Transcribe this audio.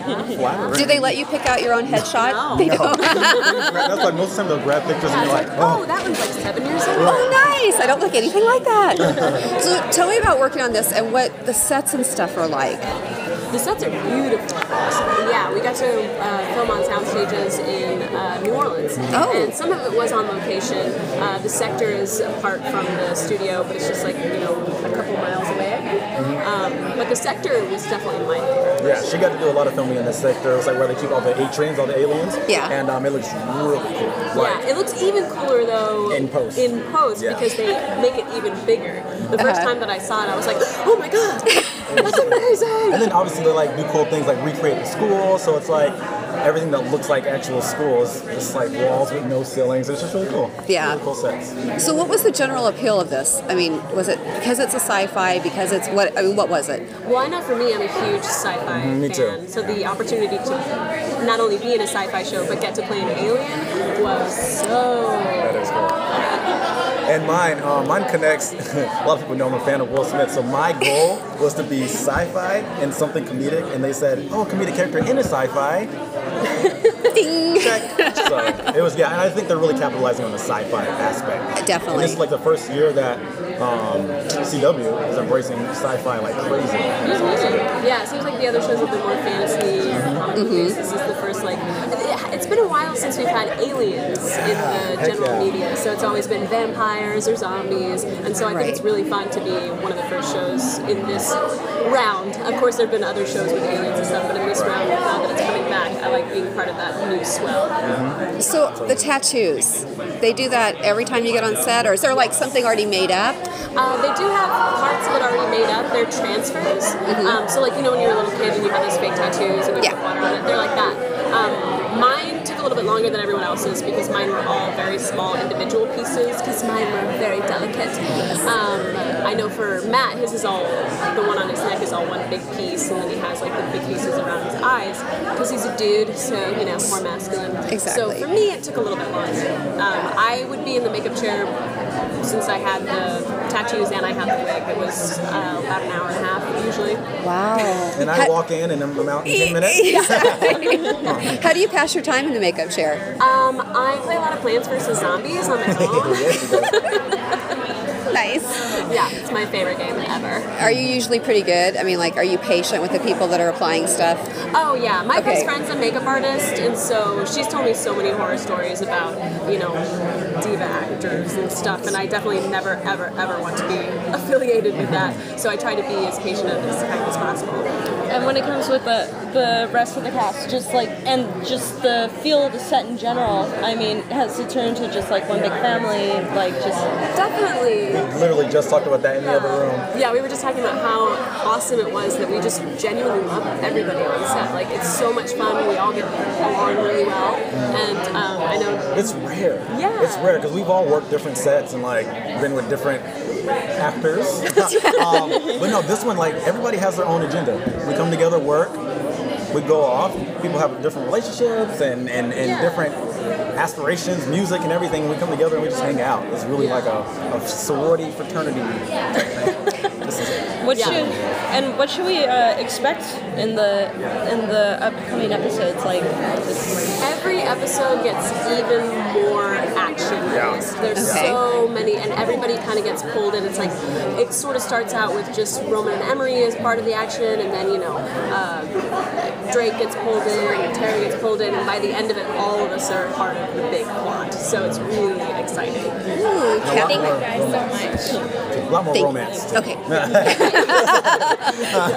flattering. Do they let you pick out your own headshot? No. They don't. That's like most of the time they'll grab pictures and Yeah, you're like, like, oh, oh. that one's like seven years old. Oh, nice! I don't look anything like that. so, tell me about working on this and what the sets and stuff are like. The sets are beautiful. Yeah, we got to uh, film on sound stages in uh, New Orleans. Oh. And some of it was on location. Uh, the sector is apart from the studio, but it's just like, you know, a couple miles away. Um, but the sector was definitely my favorite. Yeah, she got to do a lot of filming in the sector. It's like where they keep all the Atrians, all the aliens. Yeah. And um, it looks really cool. Like, yeah, it looks even cooler though In post. In post Yeah. because they make it even bigger. The 1st Uh-huh. time that I saw it, I was like, "Oh my god, that's amazing!" And then obviously they like do cool things like recreate the school, so it's like everything that looks like actual school is just like walls with no ceilings. It's just really cool. Yeah. Really cool sets. So, what was the general appeal of this? I mean, was it because it's a sci-fi? Because it's what? I mean, what was it? Well, I know for me, I'm a huge sci-fi Mhm, me fan. too. So the opportunity to not only be in a sci-fi show but get to play an alien was so. That is cool. And mine, uh, mine connects. a lot of people know I'm a fan of Will Smith. So my goal was to be sci-fi and something comedic, and they said, "Oh, comedic character in a sci-fi." Ding. Check. So it was yeah, and I think they're really capitalizing on the sci-fi aspect. And Definitely. this is like the first year that um, CW is embracing sci-fi like crazy. It's awesome. Yeah, it seems like the other shows have been more fantasy or comic Mm-hmm. This is the first like. It's been a while since we've had aliens in the heck general yeah. media, so it's always been vampires or zombies, and so I think it's really fun to be one of the first shows in this round. Of course, there have been other shows with aliens and stuff, but in this round, now that it's coming back, I like being part of that new swell. So, the tattoos. They do that every time you get on set, or is there like something already made up? Uh, they do have parts of it already made up. They're transfers. Um, so, like, you know, when you're a little kid and you have those fake tattoos and you Yeah. put water on it, they're like that. Um, mine took a little bit longer than everyone else's because mine were all very small individual pieces because mine were very delicate. Um, I know for Matt, his is all, the one on his neck is all one big piece, and then he has like the big pieces around his eyes because he's a dude, so, you know, more masculine. Exactly. So for me, it took a little bit longer. Um, I would be in the makeup chair since I had the tattoos and I had the wig. It was uh, about an hour and a half usually. Wow. And I walk in and I'm I'm out in ten minutes. How do you pass your time in the makeup chair? Um, I play a lot of Plants vs Zombies on my phone. yes, you do. Nice. Yeah, it's my favorite game ever. Are you usually pretty good? I mean, like, are you patient with the people that are applying stuff? Oh yeah, my Okay. best friend's a makeup artist, and so she's told me so many horror stories about you know diva actors and stuff, and I definitely never ever ever want to be affiliated with that. So I try to be as patient as kind as possible. And when it comes with the the rest of the cast, just like and just the feel of the set in general, I mean, has to turn into just like one big family, like just Definitely. Literally just talked about that in the other room. Yeah, we were just talking about how awesome it was that we just genuinely love everybody on set. Like it's so much fun. We all get along really well, and um, I know. It's rare. Yeah. It's rare because we've all worked different sets and like been with different actors. um, but no, this one like everybody has their own agenda. We come together, work, we go off. People have different relationships and and, and Yeah. different aspirations, music and everything. We come together and we just hang out. It's really like a, a sorority fraternity. this is it. what Yeah. should and what should we uh, expect in the in the upcoming episodes? Like, Every episode gets even more action based. There's Okay. so many, and everybody kind of gets pulled in. It's like it sort of starts out with just Roman and Emery as part of the action, and then you know uh, Drake gets pulled in, and Teri gets pulled in, and by the end of it, all of us are part of the big plot. So it's really exciting. Ooh, A lot Kathy. more romance. A lot more Thank- romance. Okay.